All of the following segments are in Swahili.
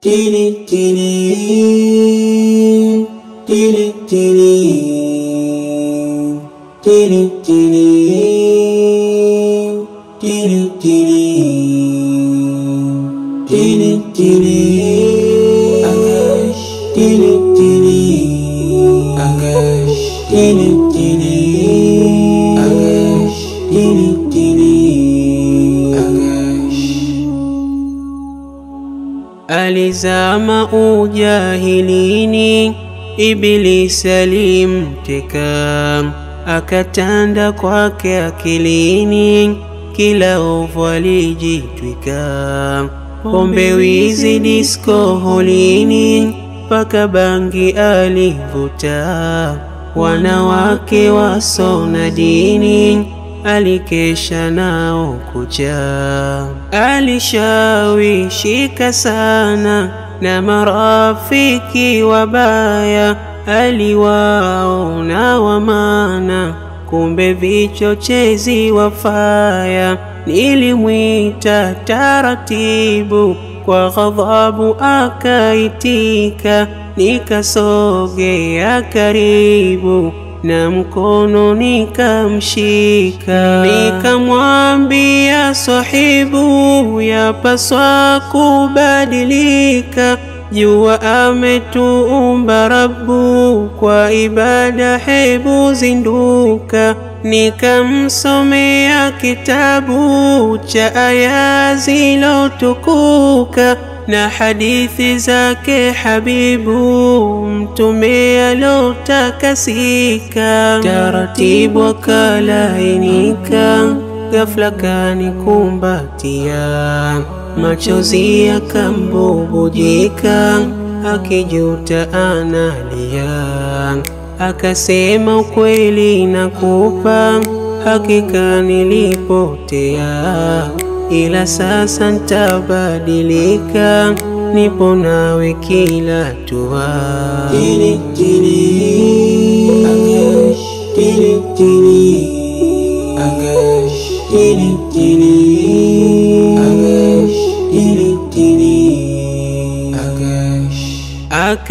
Tili tili tili tili tili tili tili tili tili tili Alizama ujahilini, Ibilisi alimteka, akatanda kwake akilini, kila ovu alijitwika. Pombe, wizi, disko, holini, mpaka bangi alivuta. Wanawake wasona dini alikesha nao kucha, alishawishika sana na marafiki wabaya, aliwaona wamana, kumbe vichochezi wafaya. Nilimwita taratibu, kwa ghadhabu akaitika, nikasogea karibu na mkono nikamshika, nikamwambia sahibu, yapaswa kubadilika. Jua ametuumba Rabbu, kwa ibada hebu zinduka. Nikamsomea kitabu cha aya zilotukuka na hadithi zake Habibu Mtume alotakasika. Taratibu akalainika, ghafla kanikumbatia, machozi yakambubujika, akijuta analia. Akasema, ukweli nakupa, hakika nilipotea ila sasa ntabadilika, nipo nawe kila tua. Tili tili Agash, tili tili Agash, tili tili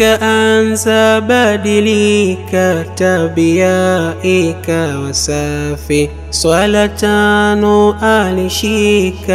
أنسى بدليك إيكا وسافي صلاة نؤالشيك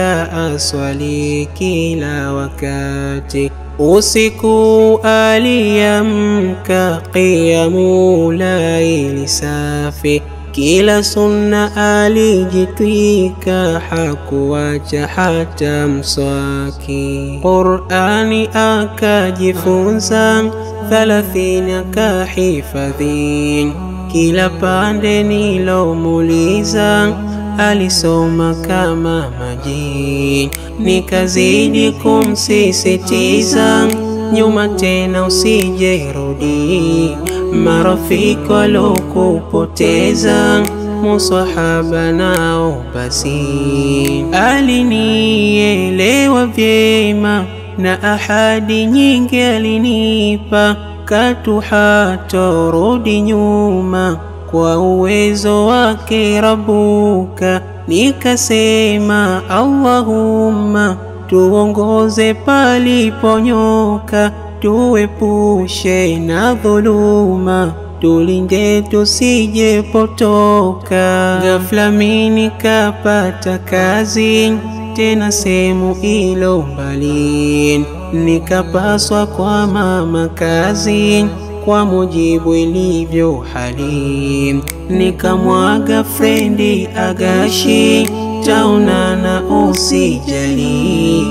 أصلي كلا وكاتي usiku aliyamka qiyamu laili safi kila sunna alijitwika, hakuwacha hata mswaki. Qur'ani akajifunza, thalathini akahifadhi, kila pande nilomuuliza alisoma kama maji. Nikazidi kumsisitiza, nyuma tena usijerudi, marafiki walokupoteza musahaba nao basi. Alinielewa vyema na ahadi nyingi alinipa, katu hatorudi nyuma kwa uwezo wake Rabuka. Nikasema Allahumma, tuongoze paliponyoka, tuepushe na dhuluma tulinde tusijepotoka. Ghafla mini nikapata kazi tena sehemu ilo mbali, nikapaswa kwa mama kazi kwa mujibu ilivyo hali. Nikamwaga frendi Agashi, taonana usijali.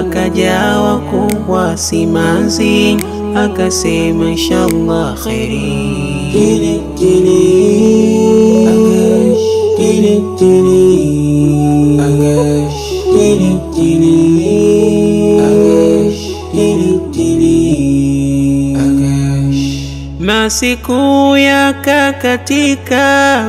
Akajawa kubwa simanzi, akasema inshallah kheri. Tili tili Agash, tili tili Agash, Masiku yakakatika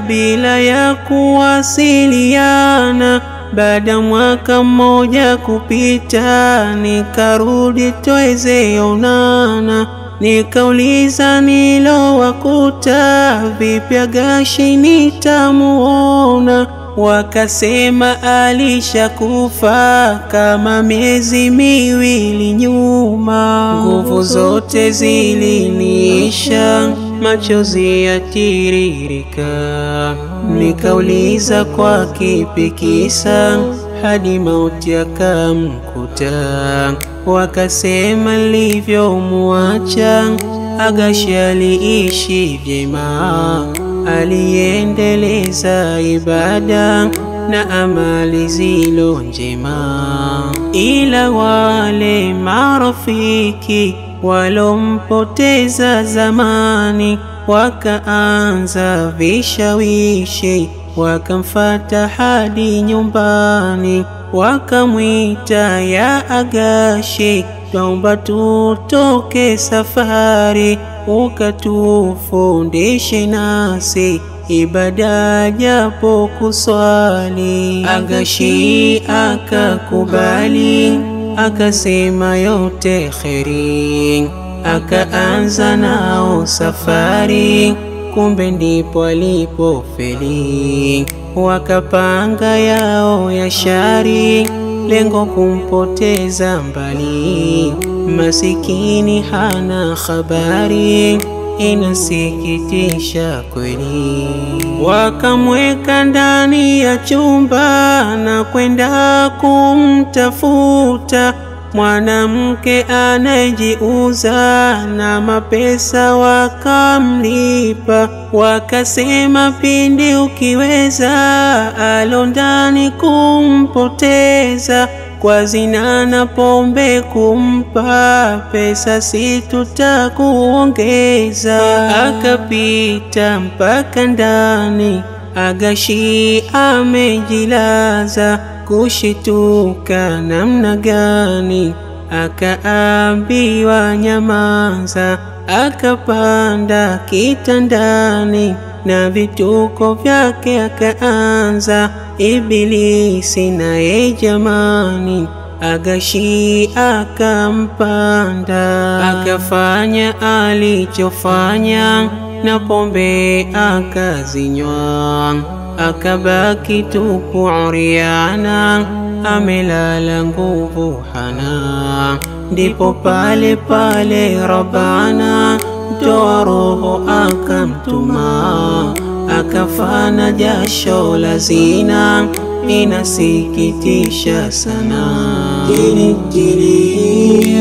bila ya kuwasiliana. Baada mwaka mmoja kupita, nikarudi tweze onana. Nikauliza nilowakuta, vipya gashi nitamuona? wakasema alishakufa kama miezi miwili Zote ziliniisha, machozi yatiririka, nikauliza kwa kipi kisa hadi mauti akamkuta. Wakasema nilivyomuacha Agashi aliishi vyema, aliendeleza ibada na amali zilo njema, ila wale marafiki walompoteza zamani wakaanza vishawishi, wakamfata hadi nyumbani, wakamwita ya Agashi, twaomba tutoke safari, ukatufundishe nasi ibada japo kuswali. Agashi akakubali, akasema yote kheri, akaanza nao safari, kumbe ndipo alipofeli. Wakapanga yao ya shari, lengo kumpoteza mbali, masikini hana habari inasikitisha kweli. Wakamweka ndani ya chumba na kwenda kumtafuta mwanamke anayejiuza na mapesa, wakamlipa. Wakasema pindi ukiweza, alondani kumpoteza kwa zina na pombe kumpa pesa, si tutakuongeza. Akapita mpaka ndani, Agashi amejilaza, kushituka namna gani? Akaambiwa nyamaza, akapanda kitandani na vituko vyake akaanza. Ibilisi naye jamani, Agashi akampanda, akafanya alichofanya, na pombe akazinywa, akabaki tupu uriana, amelala nguvu hana. Ndipo pale pale Rabbana toa roho akamtuma, akafana jasho la zina, inasikitisha sana. Tili, tili,